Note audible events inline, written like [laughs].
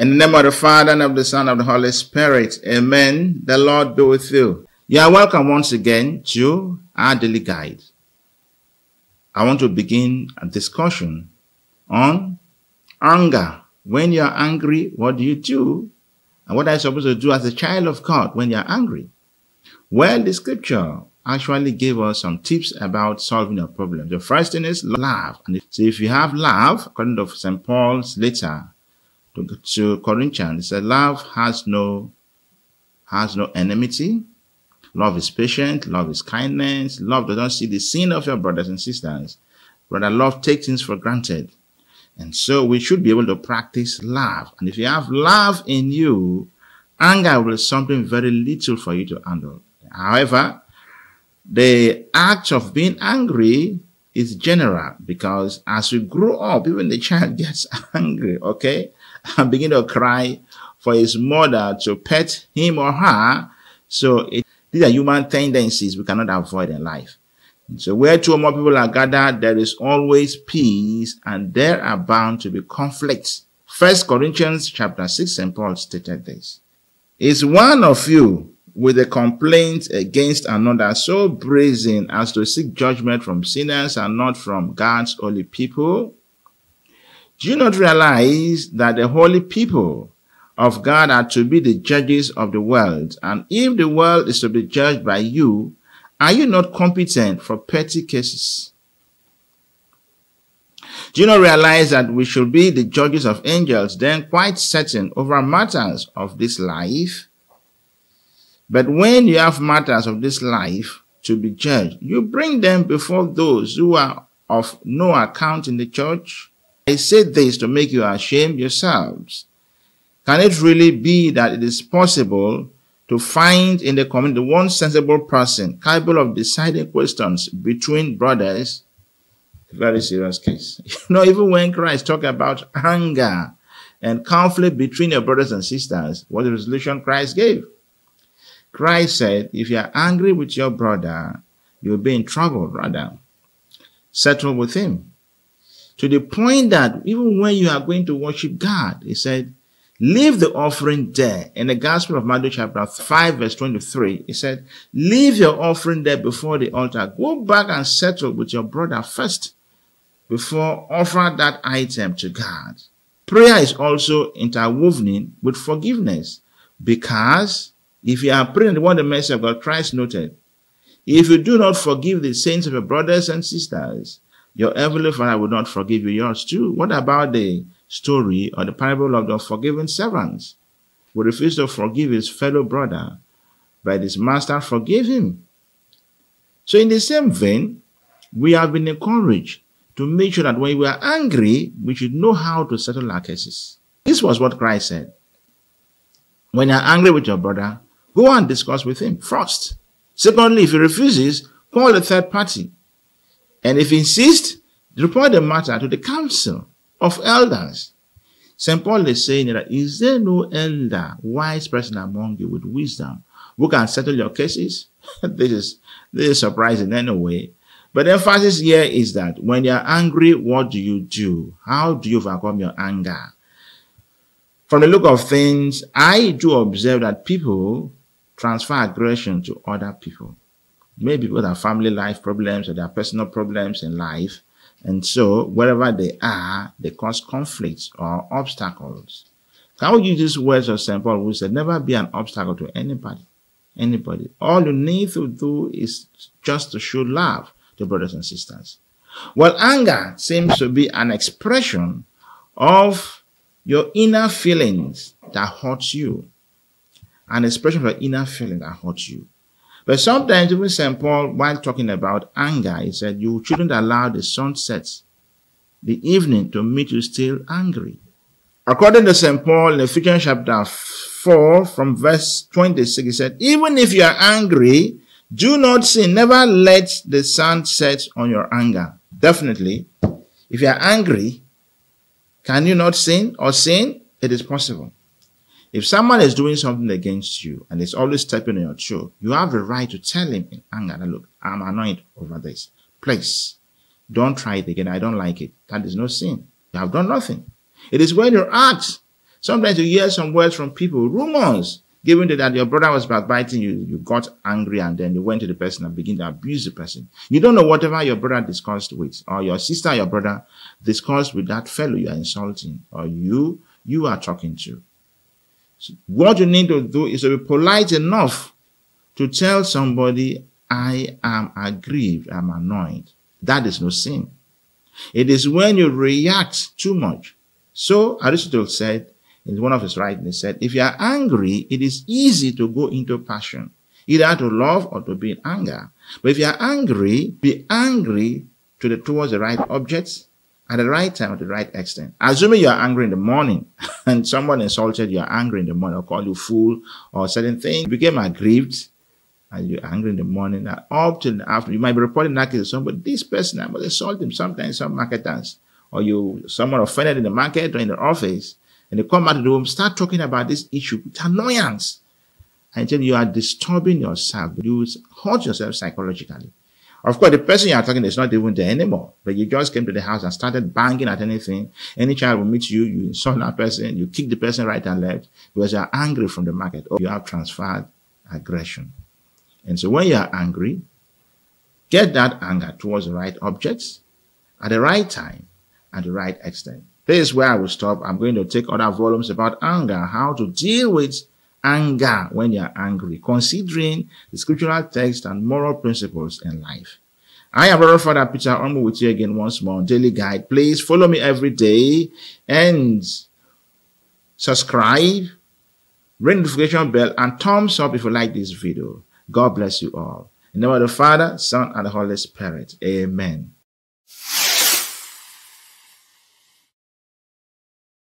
In the name of the Father and of the Son and of the Holy Spirit. Amen. The Lord be with you. You are welcome once again to our daily guide. I want to begin a discussion on anger. When you are angry, what do you do? And what are you supposed to do as a child of God when you are angry? Well, the scripture actually gave us some tips about solving your problem. The first thing is love. And so if you have love, according to St. Paul's letter, to, to Corinthians, it said, love has no, has no enmity. Love is patient. Love is kindness. Love does not see the sin of your brothers and sisters. Brother, love takes things for granted. And so we should be able to practice love. And if you have love in you, anger will be something very little for you to handle. However, the act of being angry is general because as we grow up, even the child [laughs] gets angry, okay? And begin to cry for his mother to pet him or her. So it, these are human tendencies we cannot avoid in life. So where two or more people are gathered, there is always peace and there are bound to be conflicts. First Corinthians chapter 6, St. Paul stated this. Is one of you with a complaint against another so brazen as to seek judgment from sinners and not from God's holy people? Do you not realize that the holy people of God are to be the judges of the world? And if the world is to be judged by you, are you not competent for petty cases? Do you not realize that we should be the judges of angels, then quite certain over matters of this life? But when you have matters of this life to be judged, you bring them before those who are of no account in the church I say this to make you ashamed yourselves. Can it really be that it is possible to find in the community one sensible person capable of deciding questions between brothers? Very serious case. [laughs] You know, even when Christ talked about anger and conflict between your brothers and sisters, what the resolution Christ gave. Christ said, if you are angry with your brother, you'll be in trouble, rather. Settle with him to the point that even when you are going to worship God, he said, leave the offering there. In the Gospel of Matthew chapter 5 verse 23, he said, leave your offering there before the altar. Go back and settle with your brother first before offer that item to God. Prayer is also interwoven with forgiveness because if you are praying one the mercy of God, Christ noted, if you do not forgive the sins of your brothers and sisters, your heavenly Father will not forgive you yours too. What about the story or the parable of the forgiven servants who refused to forgive his fellow brother, but his master forgave him? So, in the same vein, we have been encouraged to make sure that when we are angry, we should know how to settle our cases. This was what Christ said. When you're angry with your brother, go and discuss with him first. Secondly, if he refuses, call a third party. And if he insists, report the matter to the council of elders. St. Paul is saying that is there no elder, wise person among you with wisdom who can settle your cases? [laughs] this is this is surprising anyway. But the emphasis here is that when you're angry, what do you do? How do you overcome your anger? From the look of things, I do observe that people transfer aggression to other people. Maybe people have family life problems or their personal problems in life. And so wherever they are, they cause conflicts or obstacles. Can we use these words of St. Paul who said, never be an obstacle to anybody. Anybody. All you need to do is just to show love to brothers and sisters. Well, anger seems to be an expression of your inner feelings that hurt you. An expression of your inner feeling that hurt you. But sometimes even St. Paul, while talking about anger, he said, you shouldn't allow the sunset, the evening to make you still angry. According to St. Paul in Ephesians chapter 4 from verse 26, he said, even if you are angry, do not sin. Never let the sun set on your anger. Definitely, if you are angry, can you not sin or sin? It is possible. If someone is doing something against you and is always stepping on your toe, you have the right to tell him in anger that, look, I'm annoyed over this. Please, don't try it again. I don't like it. That is no sin. You have done nothing. It is when you act Sometimes you hear some words from people, rumors, given that your brother was backbiting you, you got angry and then you went to the person and began to abuse the person. You don't know whatever your brother discussed with, or your sister, your brother discussed with that fellow you are insulting, or you, you are talking to. What you need to do is to be polite enough to tell somebody, I am aggrieved, I'm annoyed. That is no sin. It is when you react too much. So Aristotle said, in one of his writings, he said, if you are angry, it is easy to go into passion, either to love or to be in anger. But if you are angry, be angry to the towards the right objects at the right time, at the right extent. Assuming you are angry in the morning [laughs] and someone insulted you, are angry in the morning or called you fool or certain thing, you became aggrieved and you're angry in the morning, and up till the afternoon, you might be reporting that to somebody, this person, I must insult him. Sometimes some marketers, or you, someone offended in the market or in the office, and they come out of the room, start talking about this issue with annoyance. Until you are disturbing yourself, you hurt yourself psychologically. Of course, the person you are talking to is not even there anymore, but you just came to the house and started banging at anything. Any child will meet you, you insult that person, you kick the person right and left because you are angry from the market or you have transferred aggression. And so when you are angry, get that anger towards the right objects at the right time at the right extent. This is where I will stop. I'm going to take other volumes about anger, how to deal with anger when you're angry, considering the scriptural text and moral principles in life. I am Reverend Father Peter Omgbu with you again once more on Daily Guide. Please follow me every day and subscribe, ring the notification bell, and thumbs up if you like this video. God bless you all. In the name of the Father, Son, and the Holy Spirit. Amen.